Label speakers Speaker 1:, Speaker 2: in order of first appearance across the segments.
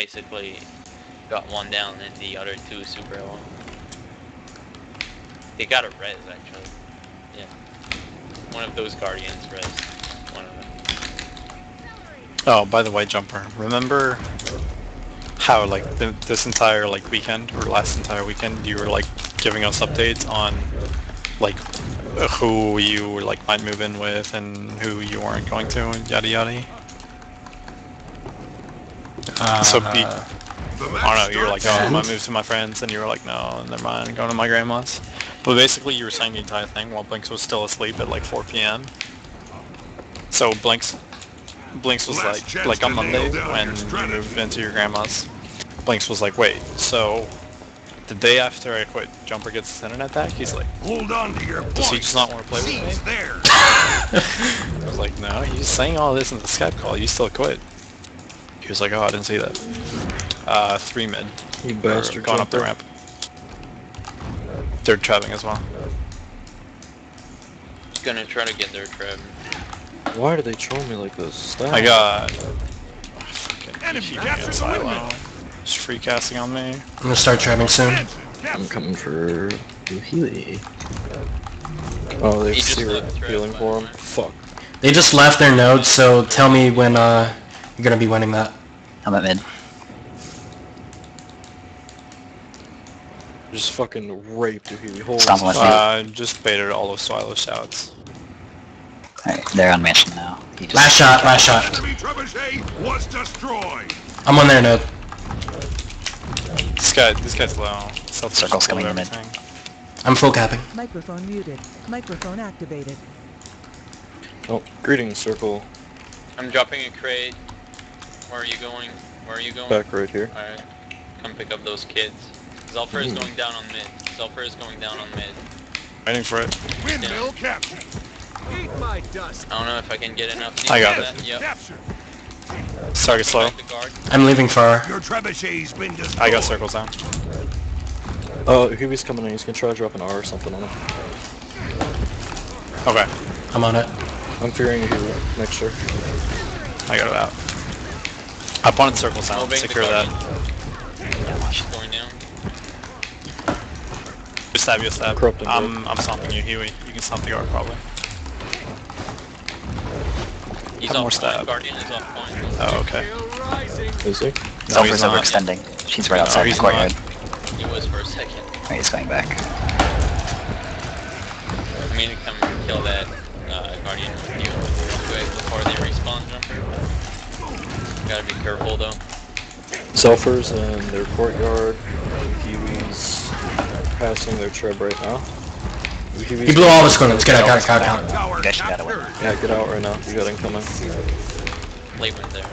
Speaker 1: basically got one down and the other two super low. They got a res actually. Yeah. One of those guardians res. One of them.
Speaker 2: Oh, by the way, Jumper, remember how like th this entire like weekend or last entire weekend you were like giving us updates on like who you were like might move in with and who you weren't going to and yada yada.
Speaker 3: Uh,
Speaker 2: So be, I don't know, you're like, oh, I'm gonna move to my friends, and you were like, no, never mind, I'm going to my grandma's. But basically, you were saying the entire thing while Blinks was still asleep at like 4 p.m. So Blinks, Blinks was
Speaker 4: Last
Speaker 2: like, like on
Speaker 4: to
Speaker 2: Monday when you
Speaker 4: strategy.
Speaker 2: moved into your grandma's. Blinks was like, wait, so the day after I quit, Jumper gets his internet back. He's like,
Speaker 4: Hold on to your
Speaker 2: does he
Speaker 4: points.
Speaker 2: just not want to play with me?
Speaker 4: Seats there.
Speaker 2: I was like, no, he's saying all this in the Skype call. You still quit. He was like, oh, I didn't see that. Uh, three mid.
Speaker 5: You bastard.
Speaker 2: Going up the ramp. They're trapping as well.
Speaker 1: Just gonna try to get their trip.
Speaker 5: Why do they troll me like this? Stop.
Speaker 2: I got. Fucking
Speaker 4: Enemy captured the
Speaker 2: Silo.
Speaker 4: windmill.
Speaker 2: Just free casting on me.
Speaker 3: I'm gonna start trapping soon.
Speaker 5: I'm coming for Healy. Oh, they
Speaker 1: He just
Speaker 5: see
Speaker 1: left threat,
Speaker 5: healing for
Speaker 1: the
Speaker 5: him. Fuck.
Speaker 3: They just left their node, so tell me when uh you're gonna be winning that.
Speaker 6: I'm at mid.
Speaker 5: Just fucking raped Healy. Holy
Speaker 6: Stomp with me.
Speaker 2: Uh, just baited all of Swilo shouts.
Speaker 6: Alright, they're on mission now. He just
Speaker 3: Last shot, last shot.
Speaker 4: Enemy trebuchet was destroyed.
Speaker 3: I'm on their node.
Speaker 2: This guy, this guy's low. Self
Speaker 6: Circle's coming in mid.
Speaker 3: I'm full capping.
Speaker 7: Microphone muted. Microphone activated.
Speaker 5: Oh, greetings, circle.
Speaker 1: I'm dropping a crate. Where are you going? Where are you going?
Speaker 5: Back right here.
Speaker 1: Alright. Come pick up those kids. Zelfer is hmm. going down on mid. Zelfer is going down on mid.
Speaker 2: Waiting for it.
Speaker 4: Windmill captured.
Speaker 8: Eat my dust.
Speaker 1: I don't know if I can get enough.
Speaker 2: I got
Speaker 1: for
Speaker 2: it.
Speaker 1: That. Yep.
Speaker 4: Captured.
Speaker 2: Target slow.
Speaker 1: Back the guard.
Speaker 3: I'm leaving far.
Speaker 4: Your trebuchet's been destroyed.
Speaker 2: I got circles down.
Speaker 5: Oh, Healy's coming in. He's gonna try to drop an R or something on him.
Speaker 2: Okay,
Speaker 3: I'm on it.
Speaker 5: I'm fearing a Healy mixture.
Speaker 2: I got it out. Opponent circles down.
Speaker 1: Moving the
Speaker 2: Secure that.
Speaker 1: She's going down.
Speaker 2: You stab, you stab.
Speaker 5: Corrupt and
Speaker 2: I'm, I'm stomping you, Huey. You can stomp the guard probably.
Speaker 1: He's
Speaker 2: One more
Speaker 1: off
Speaker 2: stab.
Speaker 1: Guardian is off point.
Speaker 2: Oh, okay.
Speaker 8: Kill rising.
Speaker 5: Is he?
Speaker 2: No, he's
Speaker 6: Zelfer's
Speaker 2: not.
Speaker 6: overextending. She's right
Speaker 2: No,
Speaker 6: outside the
Speaker 2: he's
Speaker 6: courtyard.
Speaker 1: He was for a second.
Speaker 6: Alright, he's going back.
Speaker 1: I mean to come kill that uh, Guardian with you real quick before they respawn jumper. Gotta be careful though.
Speaker 5: Selfers in their courtyard. Healy's passing their trib right now. Healy's
Speaker 3: He blew all his squadrons. Get out, got it, get out. got it.
Speaker 4: Tower
Speaker 6: You guys should gotta win.
Speaker 4: captured.
Speaker 5: Yeah, get out right now. You got incoming.
Speaker 1: Late went there.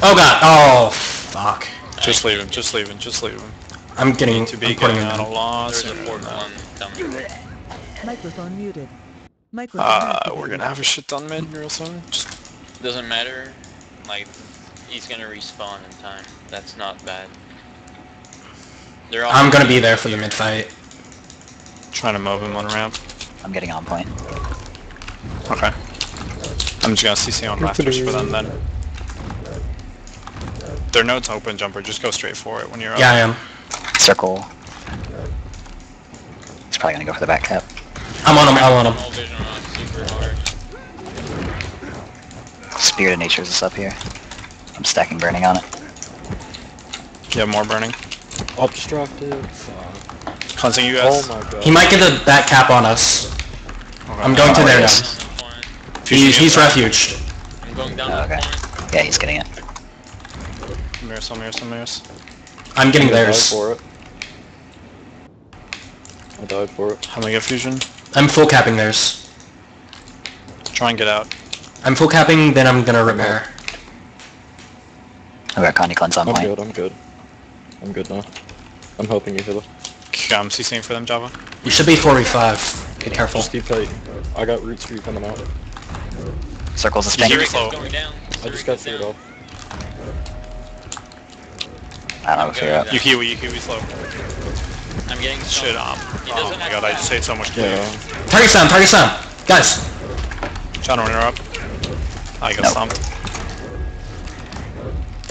Speaker 3: Oh god. Oh fuck.
Speaker 2: Just leave him, just leave him, just leave him.
Speaker 3: I'm getting.
Speaker 2: Need to be
Speaker 3: I'm putting
Speaker 2: getting out a
Speaker 3: in.
Speaker 2: loss.
Speaker 1: There's a
Speaker 2: and,
Speaker 1: fourth
Speaker 2: uh,
Speaker 1: one coming.
Speaker 7: Microphone muted. Microphone
Speaker 2: Uh, we're gonna have a shit done mid real soon. Just
Speaker 1: Doesn't matter. Like, he's gonna respawn in time. That's not bad. They're all
Speaker 3: I'm gonna be there for the mid fight.
Speaker 2: trying to move him on ramp.
Speaker 6: I'm getting on point.
Speaker 2: Okay. I'm just gonna CC on rafters for them then. Their node's open, Jumper. Just go straight for it when you're
Speaker 3: Yeah, I am.
Speaker 6: Circle. He's probably gonna go for the back cap.
Speaker 3: I'm on him. I'm on him.
Speaker 1: Tunnel vision on super hard.
Speaker 6: Spirit of Nature's is up here. I'm stacking burning on it.
Speaker 2: You have more burning.
Speaker 5: Obstructed. Fuck.
Speaker 2: Hunting you
Speaker 5: Oh my god.
Speaker 3: He might get the back cap on us.
Speaker 2: Okay.
Speaker 3: I'm going to
Speaker 6: Oh,
Speaker 3: there now.
Speaker 6: yes.
Speaker 1: Down on point.
Speaker 2: Fusion
Speaker 3: He's, he's refuged.
Speaker 1: I'm going down
Speaker 6: Oh, okay.
Speaker 1: point.
Speaker 6: Yeah, he's getting it.
Speaker 2: Mirrors, some mirrors, some mirrors.
Speaker 3: I'm getting
Speaker 5: I died
Speaker 3: theirs.
Speaker 5: for it. I died for it.
Speaker 2: How many get fusion?
Speaker 3: I'm full capping theirs.
Speaker 2: Try and get out.
Speaker 3: I'm full capping, then I'm gonna repair.
Speaker 6: I got Connie Cleanse on
Speaker 5: I'm
Speaker 6: point.
Speaker 5: good, I'm good. I'm good now. I'm helping you, Hilla.
Speaker 2: Okay, I'm CCing for them, Java.
Speaker 3: You should be 4v5. Be careful.
Speaker 5: Just keep tight. I got roots for you coming out.
Speaker 6: Circle's a
Speaker 2: You
Speaker 6: spank.
Speaker 2: hear it?
Speaker 1: Zurich
Speaker 2: slow.
Speaker 1: is going down.
Speaker 5: I just
Speaker 1: Zurich
Speaker 5: got
Speaker 1: is
Speaker 5: feared
Speaker 1: down.
Speaker 5: off.
Speaker 6: I don't know if you're up.
Speaker 2: You Kiwi, you Kiwi slow.
Speaker 1: I'm getting
Speaker 2: Shit,
Speaker 1: stunned.
Speaker 2: um,
Speaker 1: He
Speaker 2: oh
Speaker 1: doesn't
Speaker 2: my
Speaker 1: have
Speaker 2: god, I
Speaker 1: that.
Speaker 2: just ate so much
Speaker 5: Yeah.
Speaker 2: clear.
Speaker 3: Target sound, target sound. Guys,
Speaker 2: Trying to run her up. I got
Speaker 6: Nope.
Speaker 2: stumped.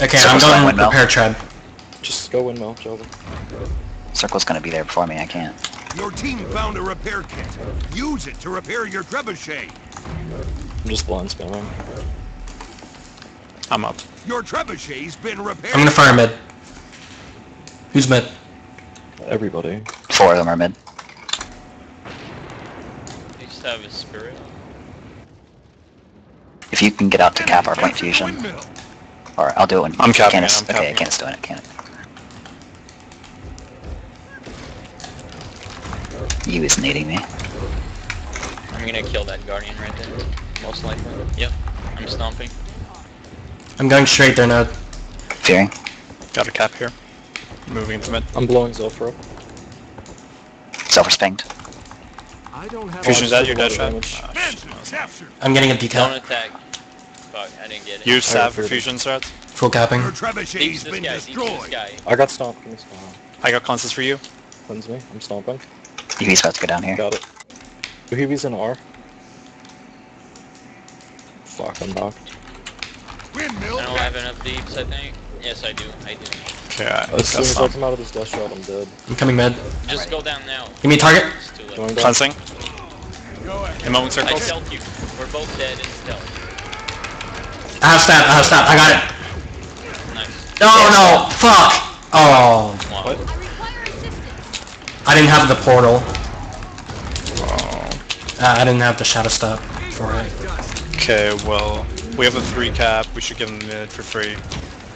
Speaker 3: Okay,
Speaker 6: So
Speaker 3: I'm
Speaker 6: what's that
Speaker 3: going
Speaker 6: windmill?
Speaker 3: repair tread.
Speaker 5: Just go windmill, Java.
Speaker 6: Circle's gonna be there before me, I can't.
Speaker 4: Your team found a repair kit. Use it to repair your trebuchet.
Speaker 5: I'm just blind spamming.
Speaker 2: I'm up.
Speaker 4: Your trebuchet's been repaired.
Speaker 3: I'm gonna fire mid. Who's mid?
Speaker 5: Everybody.
Speaker 6: Four of them are mid.
Speaker 1: You just have a spirit.
Speaker 6: If you can get out to cap our point fusion,
Speaker 4: windmill.
Speaker 6: Or I'll do it when
Speaker 2: I'm capping
Speaker 6: Candace,
Speaker 2: it, I'm
Speaker 6: okay,
Speaker 2: capping it.
Speaker 6: Candace doing it, Candace. You is needing me.
Speaker 1: I'm gonna kill that guardian right there. Most likely. Yep. I'm stomping.
Speaker 3: I'm going straight there, now.
Speaker 6: Fearing.
Speaker 2: Got a cap here. Moving into mid.
Speaker 5: I'm blowing Zephyr up.
Speaker 6: Self pinged.
Speaker 8: I don't have
Speaker 2: Fusion's
Speaker 5: Oh,
Speaker 2: your
Speaker 5: a
Speaker 2: dead shot.
Speaker 5: damage.
Speaker 2: Ah, shit,
Speaker 4: Manson,
Speaker 2: no, it's not.
Speaker 4: captured.
Speaker 3: I'm getting a
Speaker 1: Don't attack. Fuck, I didn't get it.
Speaker 2: Use
Speaker 5: I
Speaker 2: Sav for fusion threats.
Speaker 3: Full capping.
Speaker 4: Your
Speaker 1: Deeps
Speaker 4: trebuchet's
Speaker 1: this
Speaker 4: been
Speaker 1: guy, this
Speaker 4: destroyed.
Speaker 1: guy.
Speaker 5: I got stomped. Give me stomp.
Speaker 2: I got constants for you.
Speaker 5: Cleanse me. I'm stomping.
Speaker 6: Yui's about to go down here.
Speaker 5: Got it. Uhibi's in R. Fuck, I'm knocked.
Speaker 4: Windmill
Speaker 1: I don't have
Speaker 4: captured.
Speaker 1: enough deeps, I think. Yes, I do. I do.
Speaker 2: Okay, I
Speaker 5: As
Speaker 2: got
Speaker 5: soon as I
Speaker 2: some.
Speaker 5: come out of this death shot, I'm dead.
Speaker 3: I'm coming mid.
Speaker 1: Just go down now.
Speaker 3: Give me a target.
Speaker 1: It's too late.
Speaker 5: Going down.
Speaker 2: Cleansing.
Speaker 4: Go ahead.
Speaker 2: In moving
Speaker 1: I stealth you. We're both dead in stealth.
Speaker 3: I have stab. I have stab. I got it.
Speaker 1: Nice.
Speaker 3: No, no. Fuck. Oh.
Speaker 1: Wow.
Speaker 3: I didn't have the portal.
Speaker 2: Oh.
Speaker 3: Uh, I didn't have the shadow stop for it.
Speaker 2: Okay, well, we have a three cap. We should give him mid for free.
Speaker 6: You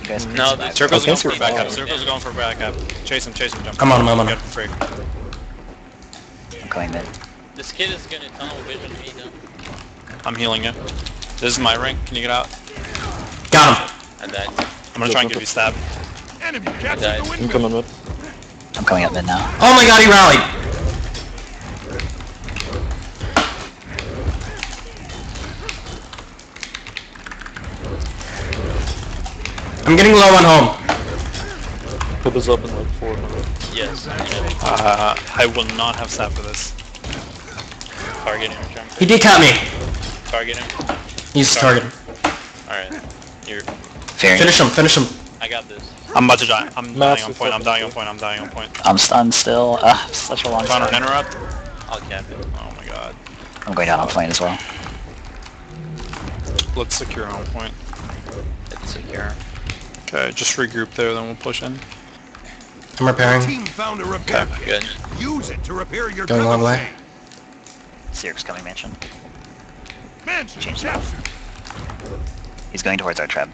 Speaker 1: No,
Speaker 6: survive.
Speaker 1: this-
Speaker 2: Circle's
Speaker 5: I
Speaker 2: going for a
Speaker 5: we're
Speaker 2: back cap. Circle's going for a back cap. Chase him, chase him, jump.
Speaker 3: I'm on him, I'm on
Speaker 2: Get
Speaker 3: him.
Speaker 2: him free.
Speaker 6: I'm coming mid.
Speaker 1: This kid is gonna tunnel vision me though.
Speaker 2: I'm healing you. This is my ring. Can you get out?
Speaker 3: Got him.
Speaker 1: I died.
Speaker 2: I'm gonna try and give you stab.
Speaker 4: Enemy
Speaker 1: died.
Speaker 4: captured the
Speaker 5: I'm coming mid.
Speaker 6: I'm coming up mid now.
Speaker 3: Oh my god, he rallied. I'm getting low on home.
Speaker 5: Put this up in like 400.
Speaker 1: Yes. I.
Speaker 2: Uh, I will not have stab for this.
Speaker 1: Target him, jump.
Speaker 3: He decapped me.
Speaker 1: Target him.
Speaker 3: He's targeted.
Speaker 1: Alright. You're.
Speaker 3: Finish him, finish him.
Speaker 1: I got this.
Speaker 2: I'm about to die. I'm dying on point. I'm dying on point. I'm dying on point.
Speaker 6: I'm stunned still. Uh, such a long
Speaker 2: Connor,
Speaker 6: time.
Speaker 2: interrupt.
Speaker 1: I'll cap it.
Speaker 2: Oh my god.
Speaker 6: I'm going down on point as well.
Speaker 2: Let's secure on point.
Speaker 1: It's secure.
Speaker 2: Okay, just regroup there, then we'll push in.
Speaker 3: I'm
Speaker 4: Your
Speaker 3: repairing.
Speaker 4: team found a repair
Speaker 2: Okay.
Speaker 1: Good.
Speaker 4: Use it to repair your
Speaker 3: Going a long way.
Speaker 4: trebuchet.
Speaker 6: Coming mansion.
Speaker 4: Manson
Speaker 6: Change that.
Speaker 4: captured.
Speaker 6: He's going towards our trap.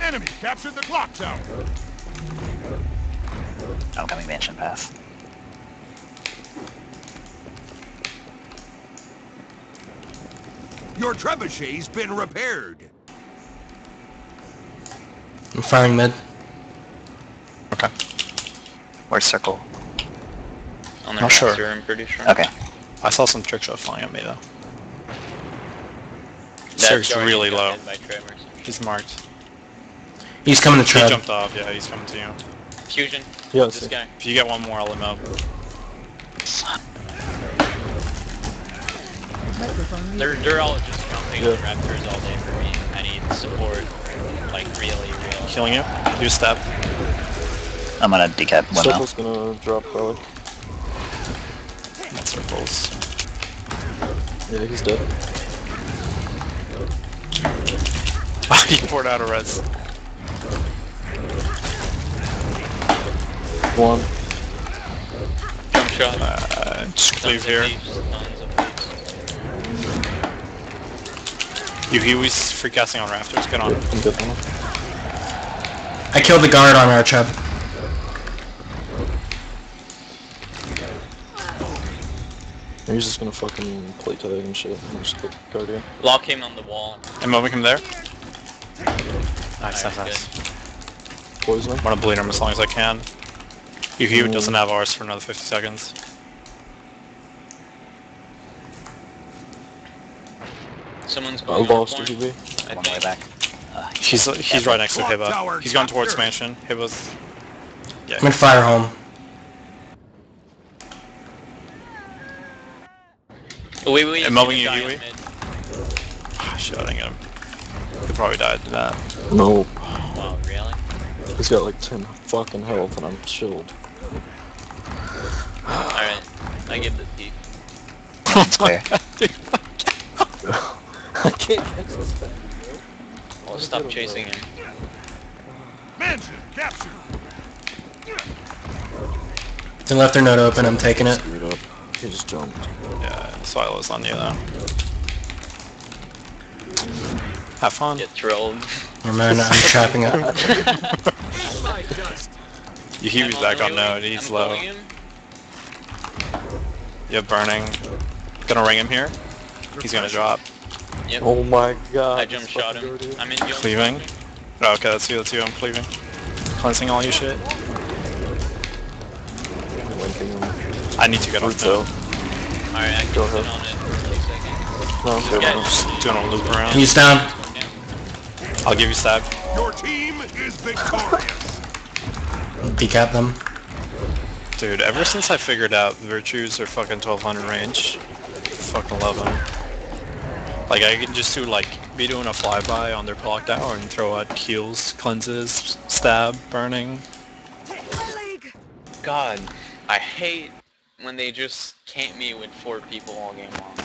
Speaker 4: Enemy captured the clock tower.
Speaker 6: I'm mansion path.
Speaker 4: Your trebuchet's been repaired.
Speaker 3: I'm firing mid.
Speaker 2: Okay.
Speaker 6: Where's circle?
Speaker 1: On the
Speaker 2: Not sure.
Speaker 1: raptor, I'm pretty sure.
Speaker 6: Okay.
Speaker 2: I saw some trick shot flying at me though.
Speaker 1: That
Speaker 2: Siric's really low.
Speaker 1: hit By tremors.
Speaker 2: He's marked.
Speaker 3: He's coming to
Speaker 2: He jumped off. Yeah, he's coming to you.
Speaker 1: Fusion.
Speaker 5: Yeah,
Speaker 1: This
Speaker 5: see.
Speaker 1: guy.
Speaker 2: If you get one more, I'll let him out.
Speaker 1: They're they're all just jumping
Speaker 5: Yeah.
Speaker 1: on raptors all day for me. I need support. Like really, real.
Speaker 2: Killing you. Do a step.
Speaker 6: I'm gonna decap windmill.
Speaker 5: Circle's gonna drop relic.
Speaker 2: Not circles.
Speaker 5: Yeah, he's dead.
Speaker 2: he poured out a res.
Speaker 5: One.
Speaker 1: Jump shot.
Speaker 2: Uh, just
Speaker 1: Tons
Speaker 2: cleave here.
Speaker 1: leaves, tons of leaves.
Speaker 2: You he was free casting on rafters. Get on.
Speaker 5: Yeah, I'm good.
Speaker 3: I killed the guard on our trap.
Speaker 5: He's just gonna fucking play tag and shit. And just click Guardian.
Speaker 1: Lock him on the wall.
Speaker 2: I'm moving him there. Nice,
Speaker 1: Alright,
Speaker 2: nice, nice.
Speaker 5: Poisoning.
Speaker 2: I want to bleed him as long as I can. You he
Speaker 5: Mm.
Speaker 2: doesn't have ours for another 50 seconds.
Speaker 1: Someone's going on
Speaker 5: lost
Speaker 1: point.
Speaker 5: UV.
Speaker 1: I
Speaker 6: One way back. Uh,
Speaker 2: He's he's right next to
Speaker 4: Clock
Speaker 2: Hiba. He's gone towards mansion. Hiba's. Yeah.
Speaker 3: I'm gonna fire home.
Speaker 1: Wait, wait,
Speaker 2: Am I moving
Speaker 1: he's
Speaker 2: you,
Speaker 1: a guy
Speaker 2: Yui?
Speaker 1: in mid.
Speaker 2: shooting him. He probably died to that.
Speaker 5: Nope.
Speaker 1: Oh, really?
Speaker 5: He's got like 10 fucking health and I'm chilled.
Speaker 1: Alright, I give the peak.
Speaker 6: It's clear.
Speaker 5: I can't catch this thing.
Speaker 1: Well, stop chasing him.
Speaker 4: Mansion captured.
Speaker 3: They left their node open, I'm taking it.
Speaker 5: Screwed just jumped.
Speaker 2: Yeah, Silo's on you though. Have fun.
Speaker 1: Get thrilled.
Speaker 3: Never mind, I'm trapping it.
Speaker 8: My dust.
Speaker 2: You he's
Speaker 1: I'm
Speaker 2: back on
Speaker 1: really-
Speaker 2: node, he's
Speaker 1: I'm
Speaker 2: low.
Speaker 1: pulling him.
Speaker 2: Yeah, burning. Gonna ring him here. He's gonna drop.
Speaker 1: Yep.
Speaker 5: Oh my god.
Speaker 1: I jump shot him. I'm in jump.
Speaker 2: Cleaving. Oh, okay, that's you, that's you, I'm cleaving. Cleansing all your shit.
Speaker 5: Linking him.
Speaker 2: I need to get on
Speaker 5: Roots
Speaker 2: node.
Speaker 1: Alright, I can
Speaker 5: Go
Speaker 1: sit
Speaker 5: ahead.
Speaker 1: on it for two seconds.
Speaker 5: No,
Speaker 1: This
Speaker 5: okay,
Speaker 1: guy-
Speaker 5: well,
Speaker 2: Just doing a loop around.
Speaker 3: He's down.
Speaker 2: I'll give you stab.
Speaker 4: Your team is victorious.
Speaker 3: Peek at them.
Speaker 2: Dude, ever since I figured out virtues are fucking 1200 range, fucking love them. Like I can just do like, be doing a flyby on their clock tower and throw out heals, cleanses, stab, burning.
Speaker 1: God, I hate when they just camp me with four people all game long.